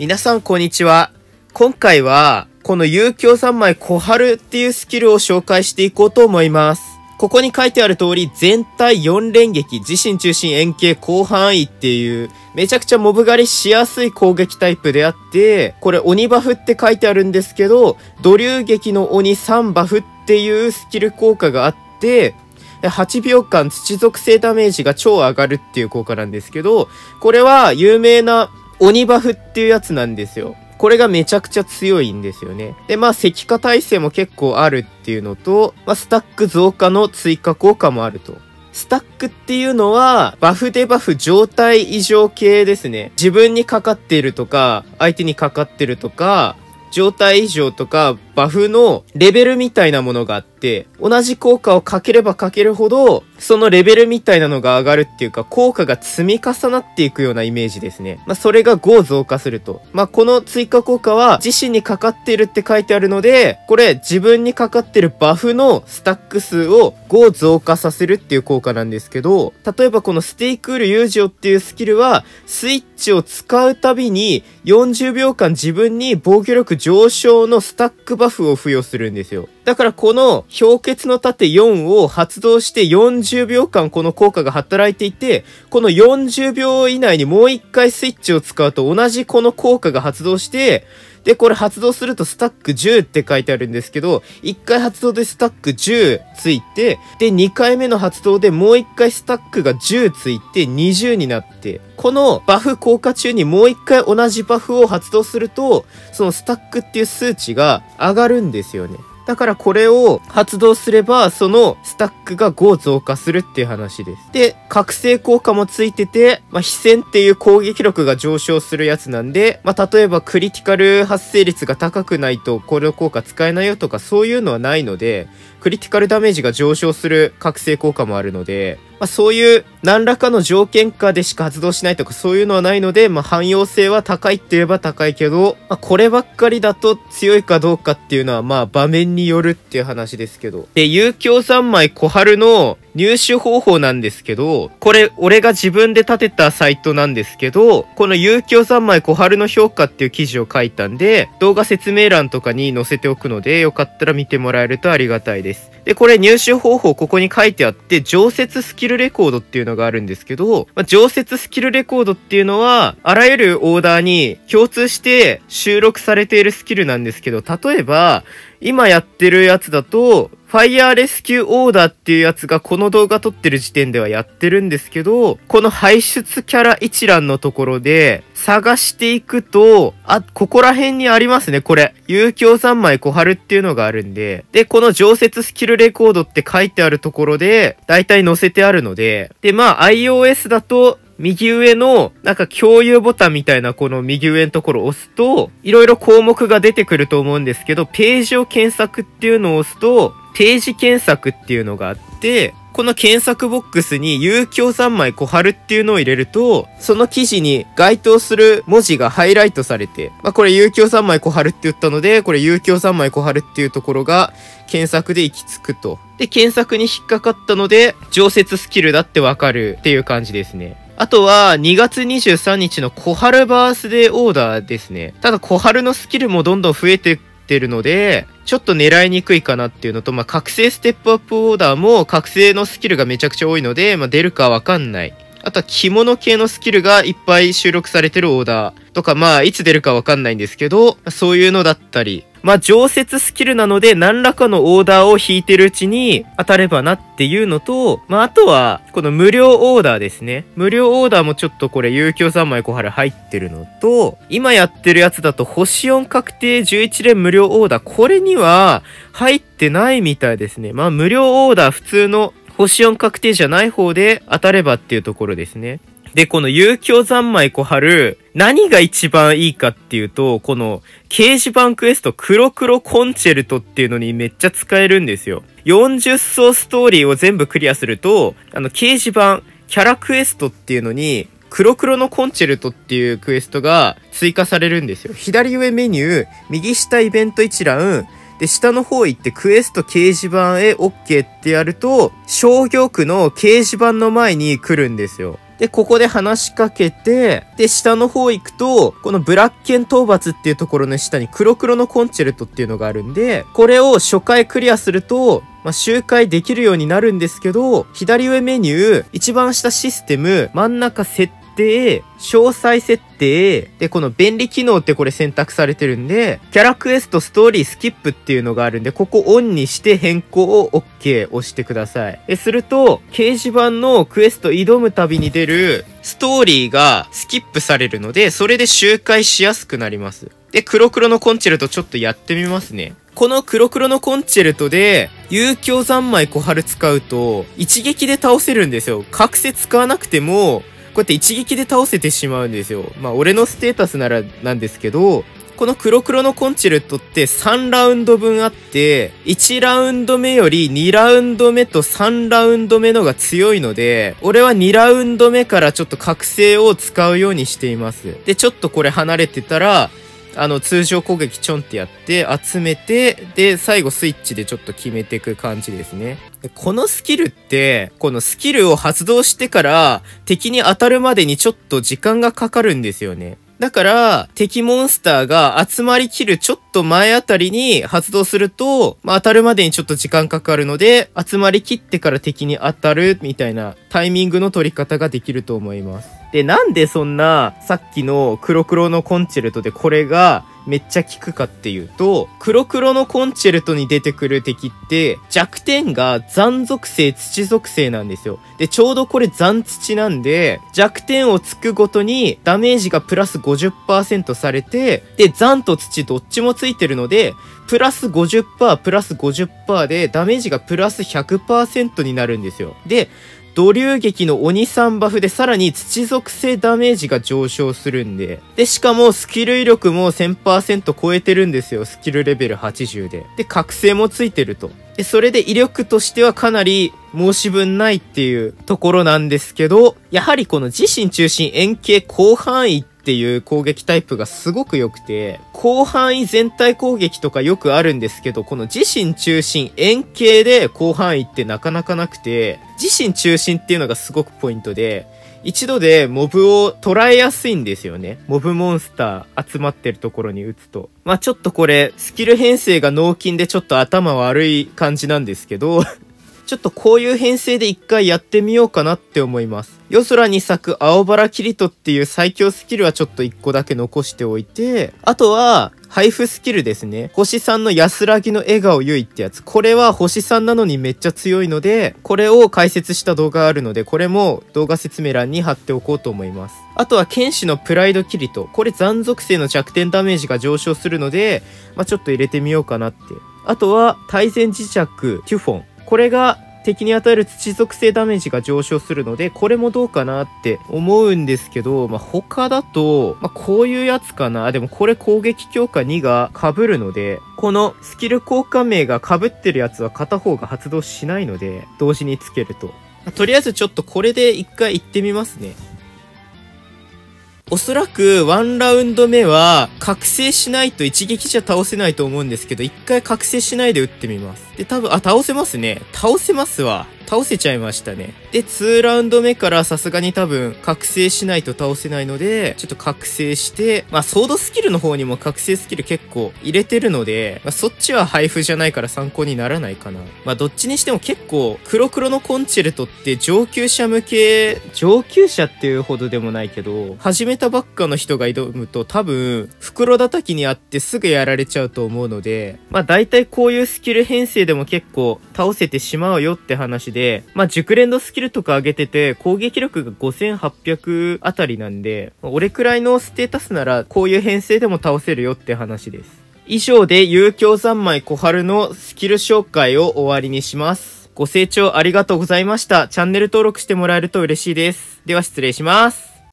皆さんこんにちは。今回は、この有響三昧小春っていうスキルを紹介していこうと思います。ここに書いてある通り、全体4連撃、自身中心円形広範囲っていう、めちゃくちゃモブ狩りしやすい攻撃タイプであって、これ鬼バフって書いてあるんですけど、土流撃の鬼3バフっていうスキル効果があって、8秒間土属性ダメージが超上がるっていう効果なんですけど、これは有名な鬼バフっていうやつなんですよ。これがめちゃくちゃ強いんですよね。で、まあ、石化耐性も結構あるっていうのと、まあ、スタック増加の追加効果もあると。スタックっていうのは、バフデバフ状態異常系ですね。自分にかかっているとか、相手にかかってるとか、状態異常とか、バフのレベルみたいなものがあって、同じ効果をかければかけるほど、そのレベルみたいなのが上がるっていうか、効果が積み重なっていくようなイメージですね。まあ、それが5増加すると。まあ、この追加効果は、自身にかかっているって書いてあるので、これ、自分にかかってるバフのスタック数を5増加させるっていう効果なんですけど、例えばこのステイクール友情っていうスキルは、スイッチを使うたびに、40秒間自分に防御力上昇のスタックバフを付与するんですよ。だからこの氷結の盾4を発動して40秒間この効果が働いていて、この40秒以内にもう一回スイッチを使うと同じこの効果が発動して、で、これ発動するとスタック10って書いてあるんですけど、1回発動でスタック10ついて、で、2回目の発動でもう1回スタックが10ついて20になって、このバフ効果中にもう1回同じバフを発動すると、そのスタックっていう数値が上がるんですよね。だからこれを発動すれば、そのスタックが5増加するっていう話です。で、覚醒効果もついてて、まあ、非戦っていう攻撃力が上昇するやつなんで、まあ、例えばクリティカル発生率が高くないとこの効果使えないよとかそういうのはないので、クリティカルダメージが上昇する覚醒効果もあるので、まあ、そういう何らかの条件下でしか発動しないとかそういうのはないので、まあ、汎用性は高いって言えば高いけど、まあ、こればっかりだと強いかどうかっていうのはまあ場面によるっていう話ですけど。で、有響三昧小春の入手方法なんですけど、これ俺が自分で立てたサイトなんですけど、この有響三昧小春の評価っていう記事を書いたんで、動画説明欄とかに載せておくので、よかったら見てもらえるとありがたいです。で、これ入手方法ここに書いてあって、常設スキルレコードっていうのがあるんですけど、まあ、常設スキルレコードっていうのは、あらゆるオーダーに共通して収録されているスキルなんですけど、例えば、今やってるやつだと、ファイヤーレスキューオーダーっていうやつがこの動画撮ってる時点ではやってるんですけど、この排出キャラ一覧のところで探していくと、あ、ここら辺にありますね、これ。有響三昧小春っていうのがあるんで、で、この常設スキルレコードって書いてあるところで、だいたい載せてあるので、で、まあ iOS だと、右上の、なんか共有ボタンみたいなこの右上のところを押すと、いろいろ項目が出てくると思うんですけど、ページを検索っていうのを押すと、ページ検索っていうのがあって、この検索ボックスに有響三昧小春っていうのを入れると、その記事に該当する文字がハイライトされて、まあこれ有響三昧小春って言ったので、これ有響三昧小春っていうところが検索で行き着くと。で、検索に引っかかったので、常設スキルだってわかるっていう感じですね。あとは、2月23日の小春バースデーオーダーですね。ただ小春のスキルもどんどん増えてってるので、ちょっと狙いにくいかなっていうのと、まあ、覚醒ステップアップオーダーも覚醒のスキルがめちゃくちゃ多いので、まあ、出るかわかんない。あとは着物系のスキルがいっぱい収録されてるオーダーとか、まあ、いつ出るかわかんないんですけど、そういうのだったり、まあ、常設スキルなので、何らかのオーダーを引いてるうちに当たればなっていうのと、まあ、あとは、この無料オーダーですね。無料オーダーもちょっとこれ、有響三昧小春入ってるのと、今やってるやつだと、星4確定11連無料オーダー、これには入ってないみたいですね。まあ、無料オーダー普通の星4確定じゃない方で当たればっていうところですね。で、この有響三昧小春、何が一番いいかっていうと、この掲示板クエスト黒黒コンチェルトっていうのにめっちゃ使えるんですよ。40層ストーリーを全部クリアすると、あの掲示板、キャラクエストっていうのに、黒黒のコンチェルトっていうクエストが追加されるんですよ。左上メニュー、右下イベント一覧、で、下の方行ってクエスト掲示板へ OK ってやると、商業区の掲示板の前に来るんですよ。で、ここで話しかけて、で、下の方行くと、このブラッケン討伐っていうところの下に黒黒のコンチェルトっていうのがあるんで、これを初回クリアすると、まあ、周回できるようになるんですけど、左上メニュー、一番下システム、真ん中設定、詳細設定、で、この便利機能ってこれ選択されてるんで、キャラクエスト、ストーリー、スキップっていうのがあるんで、ここオンにして変更を OK 押してください。すると、掲示板のクエスト挑むたびに出るストーリーがスキップされるので、それで周回しやすくなります。で、黒黒のコンチェルトちょっとやってみますね。この黒黒のコンチェルトで、遊興三昧小春使うと、一撃で倒せるんですよ。覚醒使わなくても、こうやって一撃で倒せてしまうんですよ。まあ、俺のステータスならなんですけど、この黒黒のコンチルトって3ラウンド分あって、1ラウンド目より2ラウンド目と3ラウンド目のが強いので、俺は2ラウンド目からちょっと覚醒を使うようにしています。で、ちょっとこれ離れてたら、あの、通常攻撃ちょんってやって、集めて、で、最後スイッチでちょっと決めていく感じですね。このスキルって、このスキルを発動してから敵に当たるまでにちょっと時間がかかるんですよね。だから、敵モンスターが集まりきるちょっと前あたりに発動すると、まあ、当たるまでにちょっと時間かかるので、集まりきってから敵に当たるみたいなタイミングの取り方ができると思います。で、なんでそんな、さっきの黒黒のコンチェルトでこれがめっちゃ効くかっていうと、黒黒のコンチェルトに出てくる敵って弱点が残属性、土属性なんですよ。で、ちょうどこれ残土なんで、弱点をつくごとにダメージがプラス50%されて、で、残と土どっちもついてるので、プラス50%プラス50%でダメージがプラス100%になるんですよ。で、土流撃の鬼さんバフでさらに土属性ダメージが上昇するんで。で、しかもスキル威力も1000%超えてるんですよ。スキルレベル80で。で、覚醒もついてると。で、それで威力としてはかなり申し分ないっていうところなんですけど、やはりこの自身中心円形広範囲っていう攻撃タイプがすごく良くて、広範囲全体攻撃とかよくあるんですけど、この自身中心円形で広範囲ってなかなかなくて、自身中心っていうのがすごくポイントで、一度でモブを捉えやすいんですよね。モブモンスター集まってるところに撃つと。まあちょっとこれ、スキル編成が脳筋でちょっと頭悪い感じなんですけど ちょっとこういう編成で一回やってみようかなって思います。夜空に咲く青バラキリトっていう最強スキルはちょっと一個だけ残しておいて、あとは、配布スキルですね。星3の安らぎの笑顔ゆいってやつ。これは星3なのにめっちゃ強いので、これを解説した動画があるので、これも動画説明欄に貼っておこうと思います。あとは剣士のプライドキリト。これ残属性の弱点ダメージが上昇するので、まあ、ちょっと入れてみようかなって。あとは、対戦磁石、テュフォン。これが敵に与える土属性ダメージが上昇するので、これもどうかなって思うんですけど、まあ、他だと、まあ、こういうやつかな。でもこれ攻撃強化2が被るので、このスキル交換名が被ってるやつは片方が発動しないので、同時につけると。とりあえずちょっとこれで一回行ってみますね。おそらくワンラウンド目は覚醒しないと一撃じゃ倒せないと思うんですけど、一回覚醒しないで撃ってみます。で、多分、あ、倒せますね。倒せますわ。倒せちゃいましたね。で、2ラウンド目からさすがに多分、覚醒しないと倒せないので、ちょっと覚醒して、まあ、ソードスキルの方にも覚醒スキル結構入れてるので、まあ、そっちは配布じゃないから参考にならないかな。まあ、どっちにしても結構、黒黒のコンチェルトって上級者向け、上級者っていうほどでもないけど、始めたばっかの人が挑むと多分、袋叩きにあってすぐやられちゃうと思うので、まあ、大体こういうスキル編成でも結構倒せてしまうよって話で、で、まあ、熟練度スキルとか上げてて、攻撃力が5800あたりなんで、俺くらいのステータスなら、こういう編成でも倒せるよって話です。以上で、遊興三昧小春のスキル紹介を終わりにします。ご清聴ありがとうございました。チャンネル登録してもらえると嬉しいです。では失礼します。